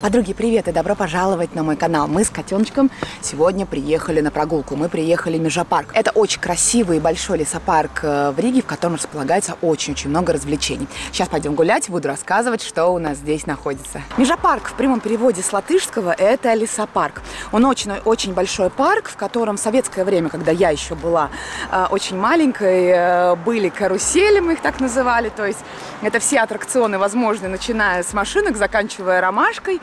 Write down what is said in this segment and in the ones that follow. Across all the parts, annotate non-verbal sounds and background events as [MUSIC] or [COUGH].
Подруги, привет и добро пожаловать на мой канал. Мы с котеночком сегодня приехали на прогулку. Мы приехали в Межапарк. Это очень красивый и большой лесопарк э, в Риге, в котором располагается очень-очень много развлечений. Сейчас пойдем гулять, буду рассказывать, что у нас здесь находится. Межапарк в прямом переводе с латышского – это лесопарк. Он очень-очень большой парк, в котором в советское время, когда я еще была э, очень маленькой, э, были карусели, мы их так называли, то есть это все аттракционы возможные, начиная с машинок, заканчивая ромашкой.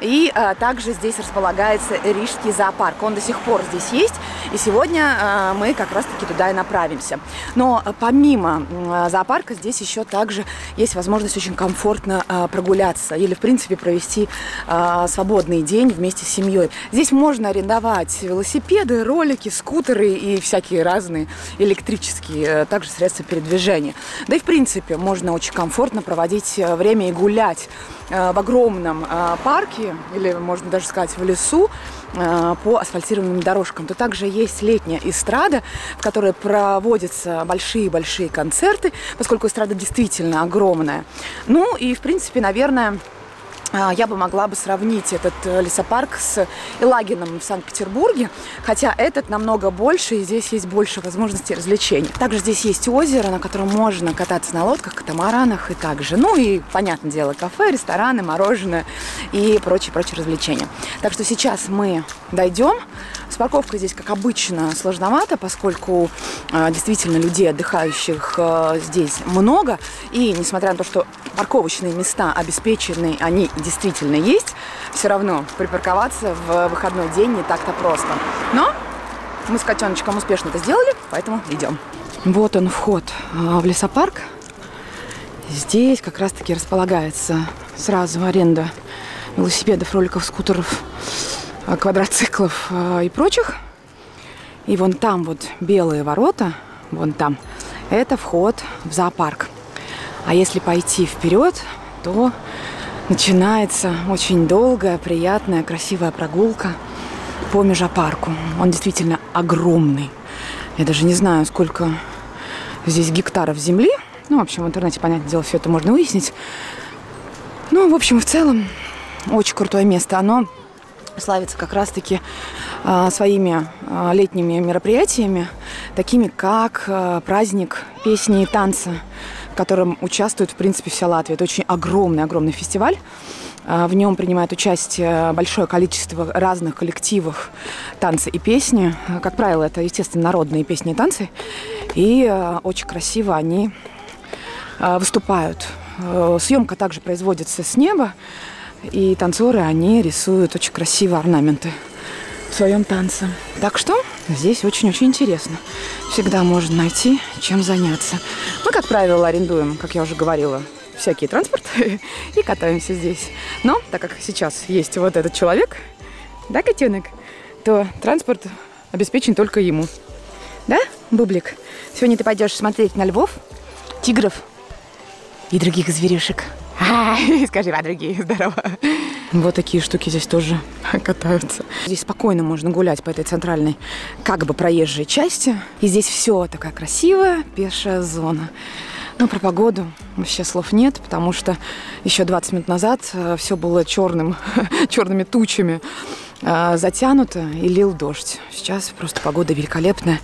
И а, также здесь располагается Рижский зоопарк. Он до сих пор здесь есть, и сегодня а, мы как раз-таки туда и направимся. Но а, помимо а, зоопарка здесь еще также есть возможность очень комфортно а, прогуляться или, в принципе, провести а, свободный день вместе с семьей. Здесь можно арендовать велосипеды, ролики, скутеры и всякие разные электрические, а, также средства передвижения. Да и, в принципе, можно очень комфортно проводить а, время и гулять Э, в огромном э, парке, или можно даже сказать в лесу, э, по асфальтированным дорожкам, то также есть летняя эстрада, в которой проводятся большие-большие концерты, поскольку эстрада действительно огромная. Ну и, в принципе, наверное, я бы могла бы сравнить этот э, лесопарк с Елагином в Санкт-Петербурге, хотя этот намного больше, и здесь есть больше возможностей развлечений. Также здесь есть озеро, на котором можно кататься на лодках, катамаранах и также. Ну и, понятное дело, кафе, рестораны, мороженое и прочие-прочие развлечения. Так что сейчас мы дойдем. С парковкой здесь, как обычно, сложновато, поскольку э, действительно людей, отдыхающих э, здесь много. И несмотря на то, что парковочные места обеспечены, они действительно есть, все равно припарковаться в выходной день не так-то просто. Но мы с котеночком успешно это сделали, поэтому идем. Вот он вход в лесопарк. Здесь как раз-таки располагается сразу аренда велосипедов, роликов, скутеров, квадроциклов и прочих. И вон там вот белые ворота, вон там, это вход в зоопарк. А если пойти вперед, то начинается очень долгая, приятная, красивая прогулка по Межапарку. Он действительно огромный. Я даже не знаю, сколько здесь гектаров земли. Ну, в общем, в интернете, понятное дело, все это можно выяснить. Ну, в общем, в целом, очень крутое место. Оно славится как раз-таки э, своими э, летними мероприятиями, такими как э, праздник песни и танца котором участвует, в принципе, вся Латвия. Это очень огромный-огромный фестиваль. А, в нем принимает участие большое количество разных коллективов танца и песни. Как правило, это, естественно, народные песни и танцы. И а, очень красиво они а, выступают. Съемка также производится с неба. И танцоры, они рисуют очень красивые орнаменты в своем танце. Так что здесь очень-очень интересно. Всегда можно найти, чем заняться. Мы, как правило, арендуем, как я уже говорила, всякий транспорт [LAUGHS] и катаемся здесь. Но, так как сейчас есть вот этот человек, да, котенок, то транспорт обеспечен только ему. Да, Бублик? Сегодня ты пойдешь смотреть на львов, тигров и других зверюшек. [LAUGHS] Скажи, подруги, здорово. Вот такие штуки здесь тоже [LAUGHS] катаются. Здесь спокойно можно гулять по этой центральной, как бы проезжей части. И здесь все такая красивая пешая зона. Но про погоду вообще слов нет, потому что еще 20 минут назад э, все было черным, [LAUGHS] черными тучами э, затянуто и лил дождь. Сейчас просто погода великолепная,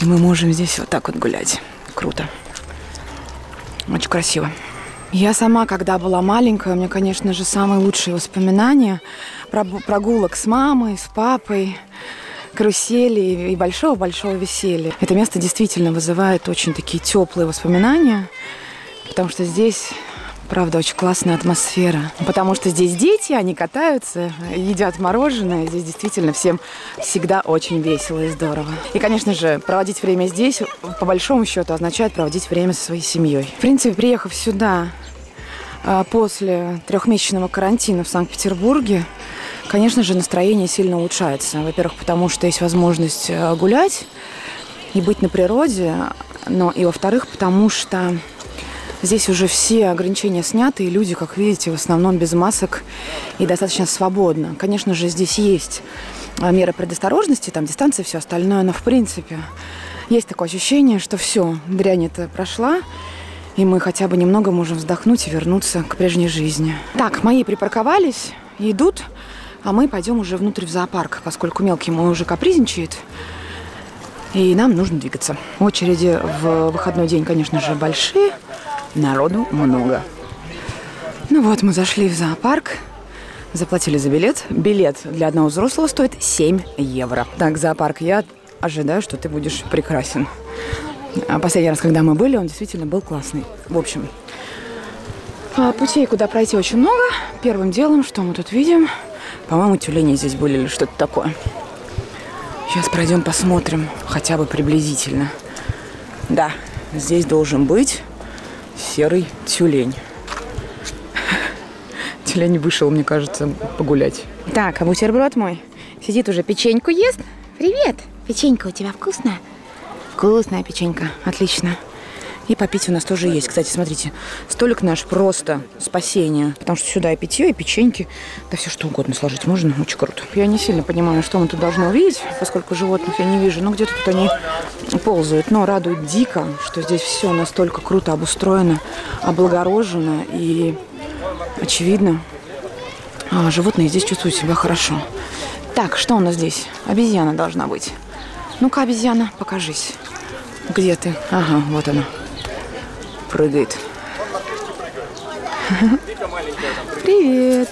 и мы можем здесь вот так вот гулять. Круто. Очень красиво. Я сама, когда была маленькая, у меня, конечно же, самые лучшие воспоминания про прогулок с мамой, с папой, карусели и большого-большого веселья. Это место действительно вызывает очень такие теплые воспоминания, потому что здесь Правда, очень классная атмосфера. Потому что здесь дети, они катаются, едят мороженое. Здесь действительно всем всегда очень весело и здорово. И, конечно же, проводить время здесь, по большому счету, означает проводить время со своей семьей. В принципе, приехав сюда а, после трехмесячного карантина в Санкт-Петербурге, конечно же, настроение сильно улучшается. Во-первых, потому что есть возможность э, гулять и быть на природе, но и во-вторых, потому что Здесь уже все ограничения сняты, и люди, как видите, в основном без масок и достаточно свободно. Конечно же, здесь есть а, меры предосторожности, там дистанция, все остальное, но в принципе есть такое ощущение, что все, дрянь это прошла, и мы хотя бы немного можем вздохнуть и вернуться к прежней жизни. Так, мои припарковались. идут, а мы пойдем уже внутрь в зоопарк, поскольку мелкий мой уже капризничает. И нам нужно двигаться. Очереди в выходной день, конечно же, большие. Народу много. Ну вот, мы зашли в зоопарк. Заплатили за билет. Билет для одного взрослого стоит 7 евро. Так, зоопарк, я ожидаю, что ты будешь прекрасен. А последний раз, когда мы были, он действительно был классный. В общем, путей, куда пройти, очень много. Первым делом, что мы тут видим? По-моему, тюлени здесь были или что-то такое. Сейчас пройдем, посмотрим, хотя бы приблизительно. Да, здесь должен быть серый тюлень. Тюлень вышел, мне кажется, погулять. Так, а бутерброд мой сидит уже, печеньку ест. Привет! Печенька у тебя вкусная? Вкусная печенька, отлично. И попить у нас тоже есть. Кстати, смотрите, столик наш просто спасение. Потому что сюда и питье, и печеньки. Да все что угодно сложить можно. Очень круто. Я не сильно понимаю, что мы тут должны увидеть, поскольку животных я не вижу. Ну, где-то тут они ползают. Но радует дико, что здесь все настолько круто обустроено, облагорожено. И, очевидно, а, животные здесь чувствуют себя хорошо. Так, что у нас здесь? Обезьяна должна быть. Ну-ка, обезьяна, покажись. Где ты? Ага, вот она прыгает. [LAUGHS] Привет!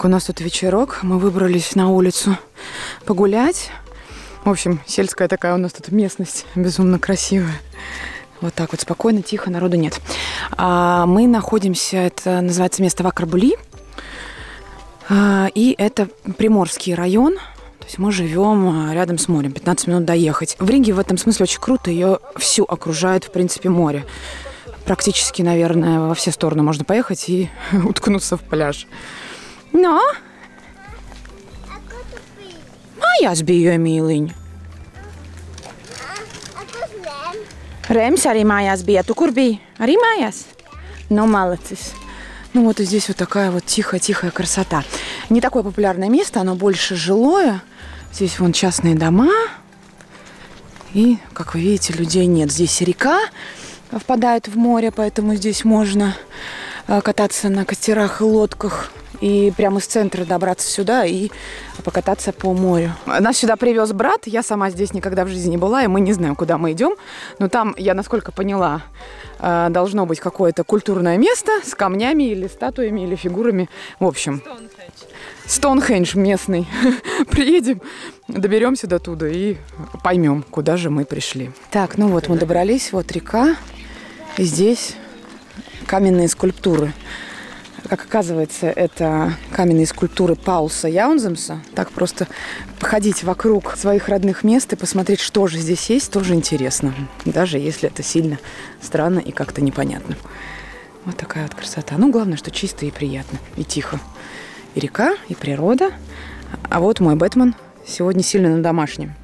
Так, у нас тут вечерок. Мы выбрались на улицу погулять. В общем, сельская такая у нас тут местность, безумно красивая. Вот так вот спокойно, тихо, народу нет. А мы находимся, это называется место Вакарбули. А, и это Приморский район. То есть мы живем а, рядом с морем, 15 минут доехать. В Риге в этом смысле очень круто, ее всю окружает, в принципе, море. Практически, наверное, во все стороны можно поехать и [LAUGHS] уткнуться в пляж. Но... Mājās biju, mīliņ. Рэмс arī mājās bija. Tu kur biji? Arī mājās? Ну, молодец. Ну вот и здесь вот такая вот тихая-тихая красота. Не такое популярное место, оно больше жилое. Здесь вон частные дома. И, как вы видите, людей нет. Здесь река впадает в море, поэтому здесь можно э, кататься на катерах и лодках и прямо из центра добраться сюда и покататься по морю. Нас сюда привез брат, я сама здесь никогда в жизни не была, и мы не знаем, куда мы идем. Но там, я насколько поняла, э, должно быть какое-то культурное место с камнями или статуями или фигурами. В общем, Стоунхендж местный. [LAUGHS] Приедем, доберемся до туда и поймем, куда же мы пришли. Так, ну вот мы добрались, вот река, и здесь каменные скульптуры. Как оказывается, это каменные скульптуры Паулса Яунземса. Так просто походить вокруг своих родных мест и посмотреть, что же здесь есть, тоже интересно. Даже если это сильно странно и как-то непонятно. Вот такая вот красота. Ну, главное, что чисто и приятно, и тихо. И река, и природа. А вот мой Бэтмен сегодня сильно на домашнем.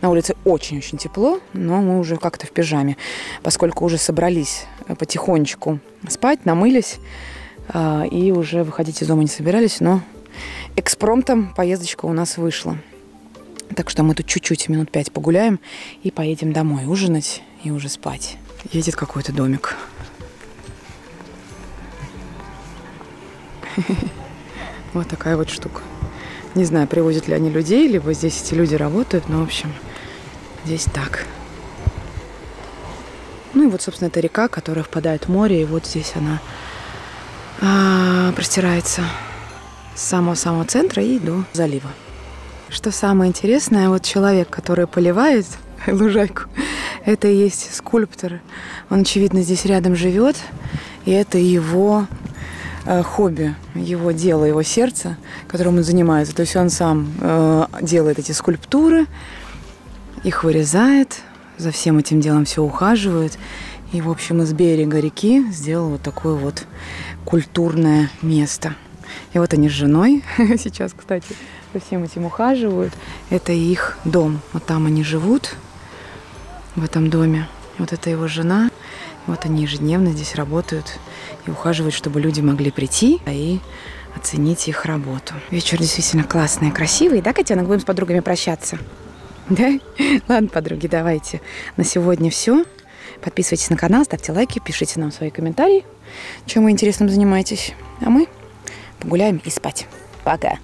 На улице очень-очень тепло, но мы уже как-то в пижаме, поскольку уже собрались потихонечку спать, намылись. А, и уже выходить из дома не собирались, но экспромтом поездочка у нас вышла. Так что мы тут чуть-чуть, минут пять погуляем и поедем домой ужинать и уже спать. Едет какой-то домик. [LAUGHS] Вот такая вот штука. Не знаю, привозят ли они людей, либо здесь эти люди работают, но, в общем, здесь так. Ну и вот, собственно, это река, которая впадает в море, и вот здесь она а, простирается с самого-самого центра и до залива. Что самое интересное, вот человек, который поливает [LAUGHS] лужайку, это и есть скульптор. Он, очевидно, здесь рядом живет, и это его э, хобби, его дело, его сердце, которым он занимается. То есть он сам э, делает эти скульптуры, их вырезает, за всем этим делом все ухаживает. И, в общем, из берега реки сделал вот такое вот культурное место. И вот они с женой [LAUGHS] сейчас, кстати, за всем этим ухаживают. Это их дом. Вот там они живут, в этом доме. Вот это его жена. Вот они ежедневно здесь работают и ухаживают, чтобы люди могли прийти и оценить их работу. Вечер действительно классный, красивый. Да, Котенок, будем с подругами прощаться? Да? [LAUGHS] Ладно, подруги, давайте. На сегодня все. Подписывайтесь на канал, ставьте лайки, пишите нам свои комментарии, чем вы интересным занимаетесь. А мы погуляем и спать. Пока!